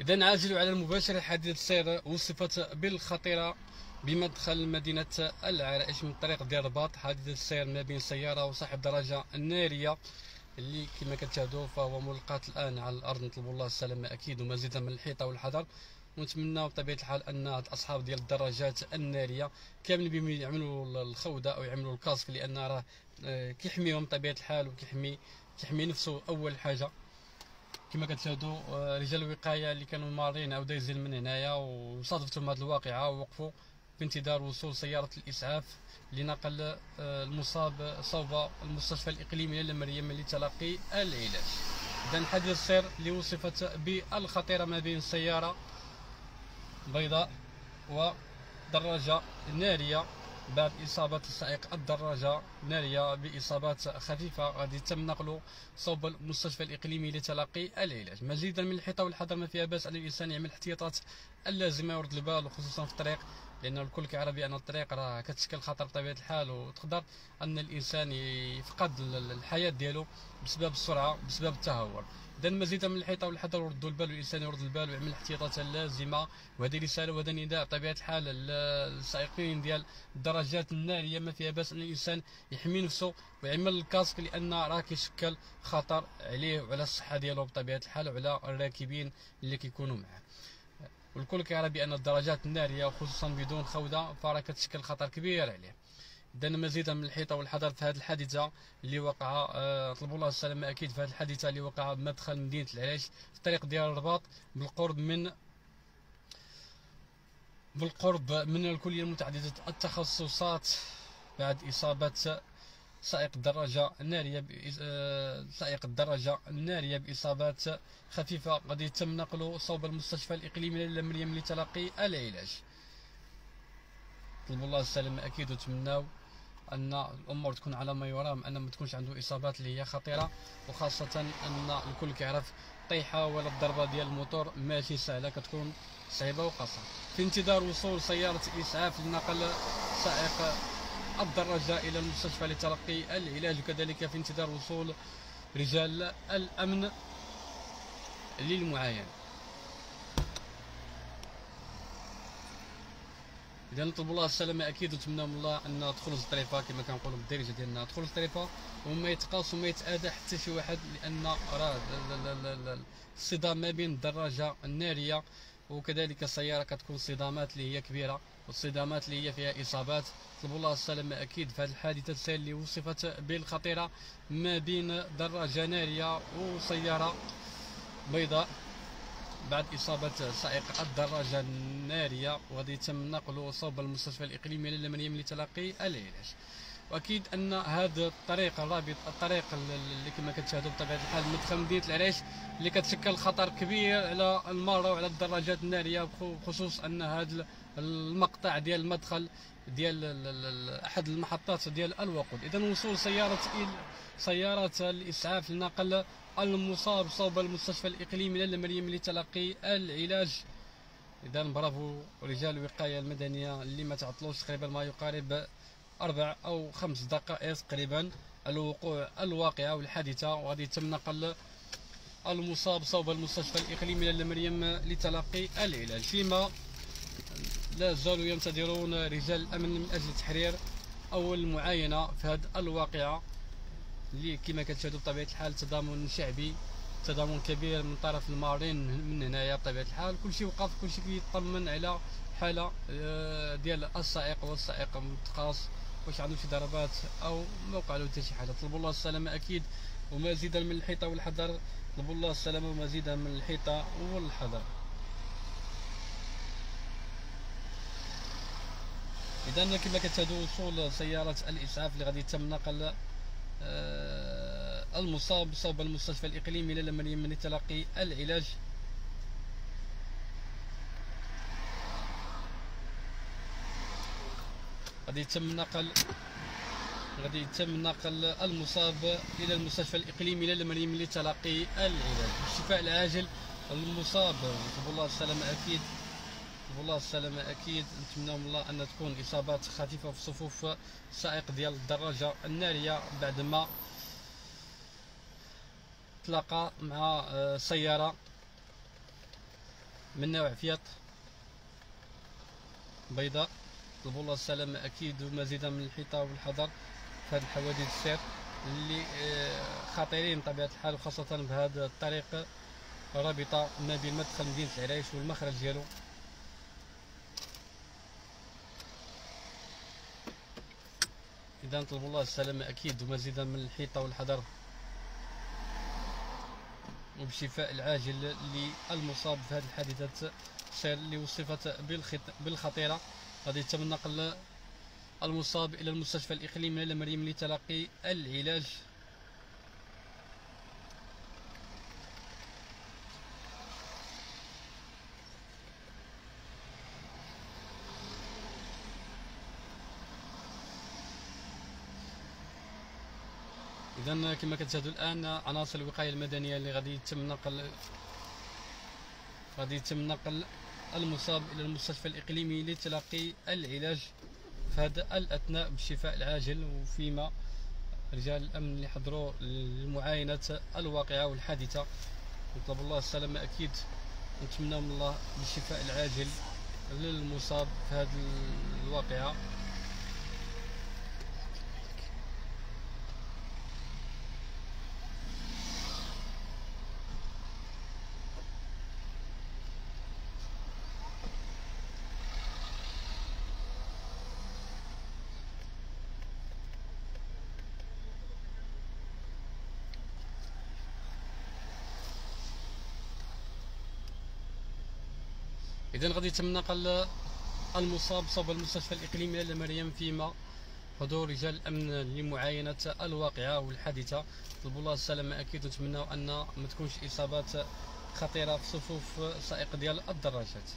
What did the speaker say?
إذا عاجل على المباشر حادثة السير وصفت بالخطيرة بمدخل مدينة العرائش من طريق ديال الرباط حادثة السير ما بين سيارة وصاحب درجة نارية اللي كما كتشاهدوا فهو ملقات الآن على الأرض. نطلب الله السلامة أكيد ومزيدا من الحيطة والحذر. ونتمنى بطبيعة الحال أن الأصحاب ديال الدراجات النارية كامل بهم يعملوا الخوذة أو يعملوا الكاسك لأن راه آه، كيحميهم بطبيعة الحال وكيحمي كيحمي نفسه أول حاجة. كما كتشاهدوا آه، رجال الوقاية اللي كانوا مارين أو دايزين من هنايا وصادفتهم هذه الواقعة ووقفوا في انتظار وصول سيارة الإسعاف لنقل آه، المصاب صوب المستشفى الإقليمي لمريم لتلقي العلاج اذا حادث السير اللي وصفت بالخطيرة ما بين سيارة بيضاء ودراجة نارية. بعد إصابة السائق الدراجة. نارية بإصابات خفيفة. غادي يتم نقله صوب المستشفى الإقليمي لتلقي العلاج مزيدا من الحيطة والحذر ما فيها بأس على الإنسان يعمل الاحتياطات اللازمة. ويرد البال خصوصا في الطريق لأن الكل كيعرف بأن الطريق راه كتشكل خطر بطبيعة الحال وتقدر أن الإنسان يفقد الحياة ديالو بسبب السرعة بسبب التهور. اذا مزيدا من الحيطة والحذر وردوا البال والإنسان يرد البال ويعمل الاحتياطات اللازمه وهذه رسالة وهذا نداء بطبيعة الحال السائقين ديال الدراجات النارية. ما فيها بأس أن الإنسان يحمي نفسه ويعمل الكاسك لأن راه كيشكل خطر عليه وعلى الصحة ديالو بطبيعة الحال وعلى الراكبين اللي كيكونوا معاه. والكل كيعرف بأن الدراجات النارية خصوصا بدون خوذة فراه كتشكل خطر كبير عليه. دنا مزيدا من الحيطة والحذر في هذه الحادثة اللي وقع أه طلبوا الله السلامة أكيد في هذه الحادثة اللي وقع بمدخل مدينة العلاش في الطريق ديال الرباط بالقرب من بالقرب من الكلية المتعددة التخصصات بعد إصابة سائق الدراجة النارية آه، سائق الدراجة النارية بإصابات خفيفة. قد يتم نقله صوب المستشفى الإقليمي للمريم لتلقي العلاج. طلبوا الله السلامة. أكيد وتمناو أن الأمور تكون على ما يرام أن ما تكونش عنده إصابات اللي هي خطيرة وخاصة أن الكل كيعرف طيحة ولا الضربة ديال الموتور ماشي سهلة كتكون صعيبة وقاصه في انتظار وصول سيارة إسعاف لنقل سائق الدراجه إلى المستشفى لتلقي العلاج وكذلك في انتظار وصول رجال الأمن للمعاينه إذا نطلب الله السلامة أكيد ونتمنى من الله أن تدخلوا الطريفه كما كنقولوا بالدارجه ديالنا. تدخلوا الطريفه وما يتقاس وما يتأذى حتى شي واحد لأن راه الصدام ما بين الدراجة النارية وكذلك السيارة كتكون صدامات اللي هي كبيرة والصدامات اللي هي فيها إصابات. طلبوا الله السلامه أكيد في هذه الحادثة اللي وصفت بالخطيرة ما بين دراجة ناريه وسيارة بيضاء بعد إصابة سائق الدراجة النارية وغادي يتم نقله صوب المستشفى الإقليمي للمنيم لتلقي العلاج. وأكيد أن هذا الطريق الرابط الطريق اللي كما كتشاهدوا بطبيعة الحال مدخل مدينه العريش اللي كتشكل خطر كبير على الماره وعلى الدراجات النارية بخصوص أن هذا المقطع ديال المدخل ديال أحد المحطات ديال الوقود. اذا وصول سيارة سيارة الإسعاف لنقل المصاب صوب المستشفى الإقليمي للمريم لتلقي العلاج. اذا برافو رجال الوقاية المدنية اللي ما تعطلوش تقريبا ما يقارب أربع أو خمس دقائق تقريبا الوقوع الواقعه والحادثه وغادي يتم نقل المصاب صوب المستشفى الإقليمي للمريم لتلقي العلاج. فيما لا زالوا ينتظرون رجال الأمن من أجل تحرير أول معاينة في هذه الواقعه اللي كما كتشاهدوا بطبيعة الحال تضامن شعبي تضامن كبير من طرف المارين من هنايا بطبيعة الحال. كلشي وقف كلشي كيطمن على حالة آه، ديال السائق والسائق متقاص واش عنده شي ضربات أو ما وقع له حتى شي حاجة. طلبوا الله السلامة أكيد ومزيدا من الحيطة والحذر. طلبوا الله السلامة ومزيدا من الحيطة والحذر. اذا كما كتشاهدوا وصول سيارة الإسعاف اللي غادي يتم نقل آه، المصاب صوب المستشفى الإقليمي للمريم من تلقي العلاج. غادي يتم نقل غادي يتم نقل المصاب إلى المستشفى الإقليمي للمريم لتلقي العلاج. الشفاء العاجل المصاب. نطلب الله السلامة أكيد. نطلب الله السلامة أكيد. نتمنى من الله أن تكون إصابات خفيفة في صفوف السائق ديال الدراجة النارية بعدما تلاقى مع آه، سيارة من نوع فيات بيضاء. طلبوا الله السلامة أكيد ومزيدا من الحيطة والحذر في هذه الحوادث السير اللي آه، خطيرين بطبيعة الحال وخاصة بهذا الطريق رابطة ما بين مدخل مدينة العرايش والمخرج ديالو. إذا نطلب الله السلامة أكيد ومزيدا من الحيطة والحذر وبشفاء العاجل للمصاب في هذه الحادثة السير اللي وصفت بالخطيرة. غادي يتم نقل المصاب إلى المستشفى الإقليمي لمريم لتلقي العلاج اذا كما كتشاهدوا الآن عناصر الوقاية المدنية اللي غادي يتم نقل غادي يتم نقل المصاب إلى المستشفى الإقليمي لتلقي العلاج في هذا الأثناء بالشفاء العاجل وفيما رجال الأمن اللي حضروا لمعاينه الواقعة والحادثة. نطلب الله السلامة أكيد. نتمنى من الله بالشفاء العاجل للمصاب في هذه الواقعة. إذا غادي يتم نقل المصاب صوب المستشفى الإقليمي لمريم فيما حضور رجال الأمن لمعاينة الواقعة والحادثة. طلبوا الله السلامة. أكيد ونتمنوا أن ما تكونش إصابات خطيرة في صفوف سائق ديال الدراجات.